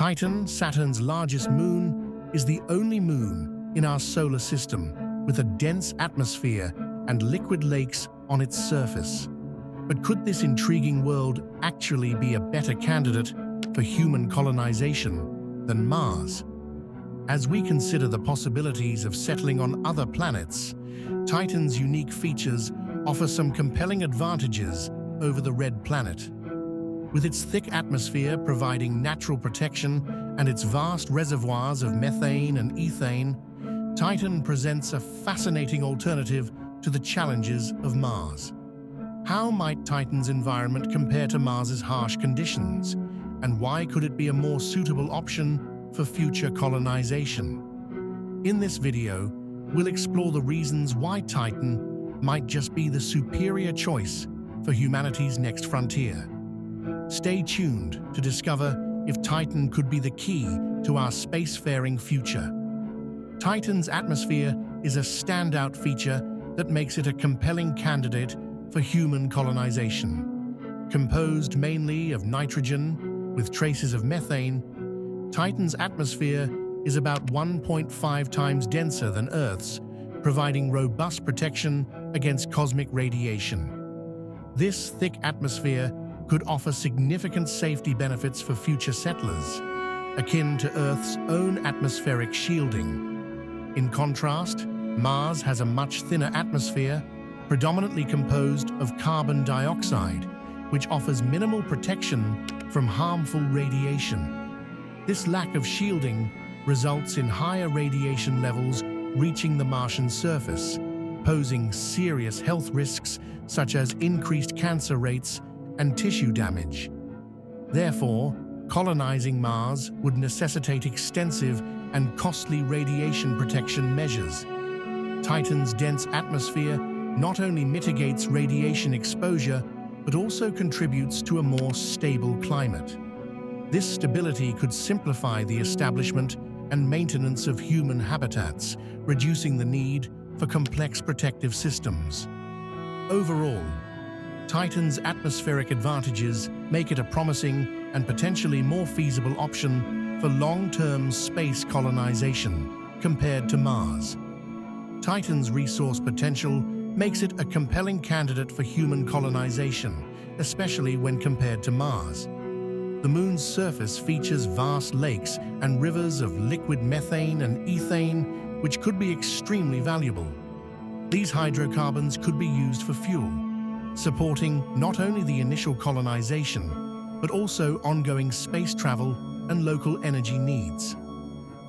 Titan, Saturn's largest moon, is the only moon in our solar system with a dense atmosphere and liquid lakes on its surface. But could this intriguing world actually be a better candidate for human colonization than Mars? As we consider the possibilities of settling on other planets, Titan's unique features offer some compelling advantages over the red planet. With its thick atmosphere providing natural protection and its vast reservoirs of methane and ethane, Titan presents a fascinating alternative to the challenges of Mars. How might Titan's environment compare to Mars's harsh conditions? And why could it be a more suitable option for future colonization? In this video, we'll explore the reasons why Titan might just be the superior choice for humanity's next frontier. Stay tuned to discover if Titan could be the key to our spacefaring future. Titan's atmosphere is a standout feature that makes it a compelling candidate for human colonization. Composed mainly of nitrogen with traces of methane, Titan's atmosphere is about 1.5 times denser than Earth's, providing robust protection against cosmic radiation. This thick atmosphere could offer significant safety benefits for future settlers, akin to Earth's own atmospheric shielding. In contrast, Mars has a much thinner atmosphere, predominantly composed of carbon dioxide, which offers minimal protection from harmful radiation. This lack of shielding results in higher radiation levels reaching the Martian surface, posing serious health risks such as increased cancer rates and tissue damage. Therefore, colonizing Mars would necessitate extensive and costly radiation protection measures. Titan's dense atmosphere not only mitigates radiation exposure, but also contributes to a more stable climate. This stability could simplify the establishment and maintenance of human habitats, reducing the need for complex protective systems. Overall, Titan's atmospheric advantages make it a promising and potentially more feasible option for long-term space colonization compared to Mars. Titan's resource potential makes it a compelling candidate for human colonization, especially when compared to Mars. The Moon's surface features vast lakes and rivers of liquid methane and ethane, which could be extremely valuable. These hydrocarbons could be used for fuel, supporting not only the initial colonization, but also ongoing space travel and local energy needs.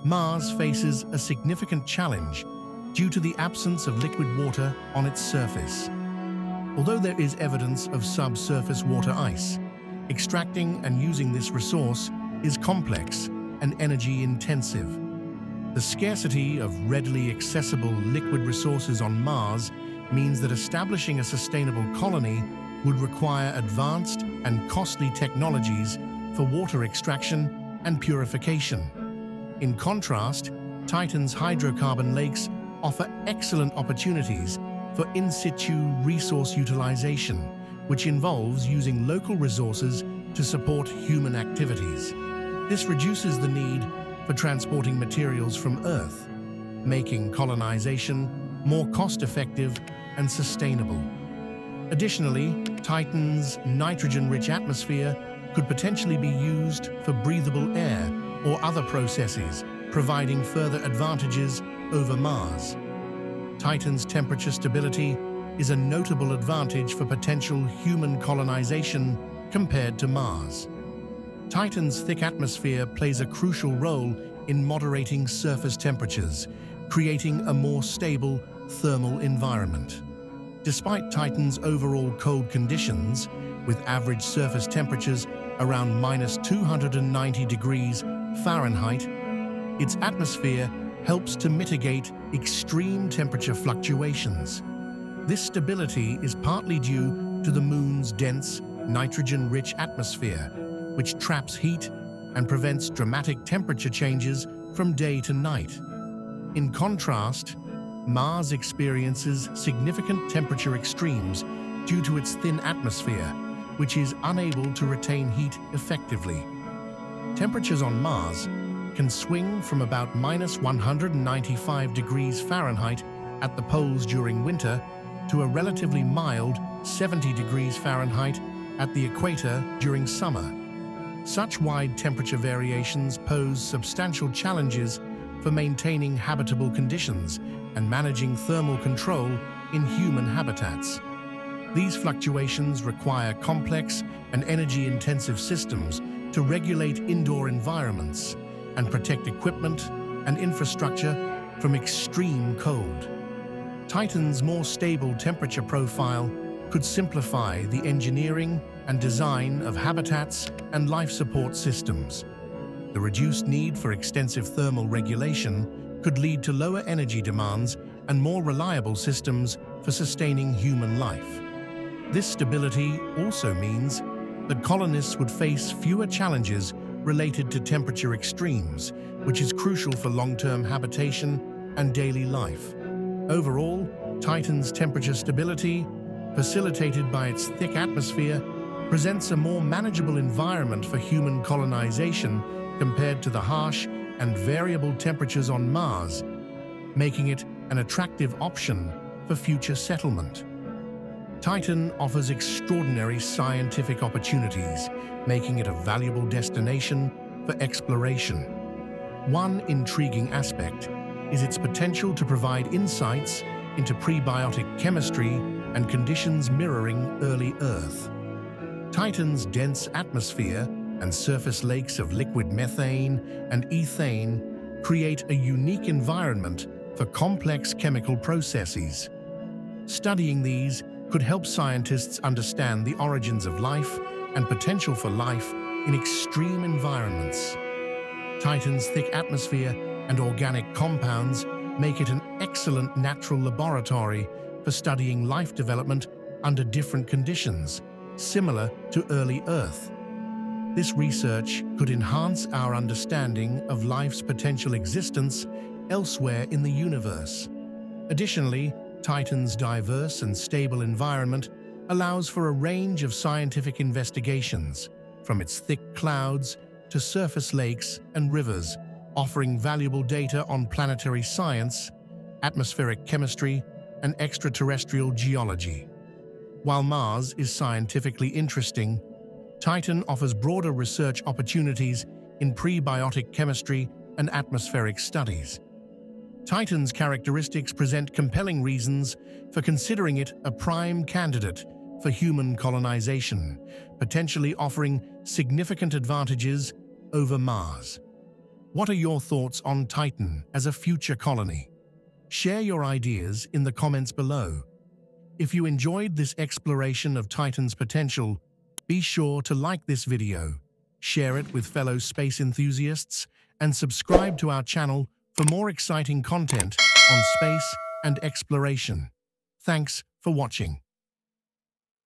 Mars faces a significant challenge due to the absence of liquid water on its surface. Although there is evidence of subsurface water ice, extracting and using this resource is complex and energy intensive. The scarcity of readily accessible liquid resources on Mars means that establishing a sustainable colony would require advanced and costly technologies for water extraction and purification. In contrast, Titan's hydrocarbon lakes offer excellent opportunities for in situ resource utilization, which involves using local resources to support human activities. This reduces the need for transporting materials from Earth, making colonization more cost-effective and sustainable. Additionally, Titan's nitrogen-rich atmosphere could potentially be used for breathable air or other processes, providing further advantages over Mars. Titan's temperature stability is a notable advantage for potential human colonization compared to Mars. Titan's thick atmosphere plays a crucial role in moderating surface temperatures, creating a more stable thermal environment. Despite Titan's overall cold conditions, with average surface temperatures around minus 290 degrees Fahrenheit, its atmosphere helps to mitigate extreme temperature fluctuations. This stability is partly due to the Moon's dense, nitrogen-rich atmosphere, which traps heat and prevents dramatic temperature changes from day to night. In contrast, Mars experiences significant temperature extremes due to its thin atmosphere, which is unable to retain heat effectively. temperatures on Mars can swing from about minus 195 degrees Fahrenheit at the poles during winter to a relatively mild 70 degrees Fahrenheit at the equator during summer. Such wide temperature variations pose substantial challenges for maintaining habitable conditions and managing thermal control in human habitats. These fluctuations require complex and energy-intensive systems to regulate indoor environments and protect equipment and infrastructure from extreme cold. Titan's more stable temperature profile could simplify the engineering and design of habitats and life support systems. The reduced need for extensive thermal regulation could lead to lower energy demands and more reliable systems for sustaining human life. This stability also means that colonists would face fewer challenges related to temperature extremes, which is crucial for long-term habitation and daily life. Overall, Titan's temperature stability, facilitated by its thick atmosphere, presents a more manageable environment for human colonization compared to the harsh and variable temperatures on Mars, making it an attractive option for future settlement. Titan offers extraordinary scientific opportunities, making it a valuable destination for exploration. One intriguing aspect is its potential to provide insights into prebiotic chemistry and conditions mirroring early Earth. Titan's dense atmosphere and surface lakes of liquid methane and ethane create a unique environment for complex chemical processes. Studying these could help scientists understand the origins of life and potential for life in extreme environments. Titan's thick atmosphere and organic compounds make it an excellent natural laboratory for studying life development under different conditions, similar to early Earth. This research could enhance our understanding of life's potential existence elsewhere in the universe. Additionally, Titan's diverse and stable environment allows for a range of scientific investigations, from its thick clouds to surface lakes and rivers, offering valuable data on planetary science, atmospheric chemistry, and extraterrestrial geology. While Mars is scientifically interesting, Titan offers broader research opportunities in prebiotic chemistry and atmospheric studies. Titan's characteristics present compelling reasons for considering it a prime candidate for human colonization, potentially offering significant advantages over Mars. What are your thoughts on Titan as a future colony? Share your ideas in the comments below. If you enjoyed this exploration of Titan's potential, be sure to like this video, share it with fellow space enthusiasts, and subscribe to our channel for more exciting content on space and exploration. Thanks for watching.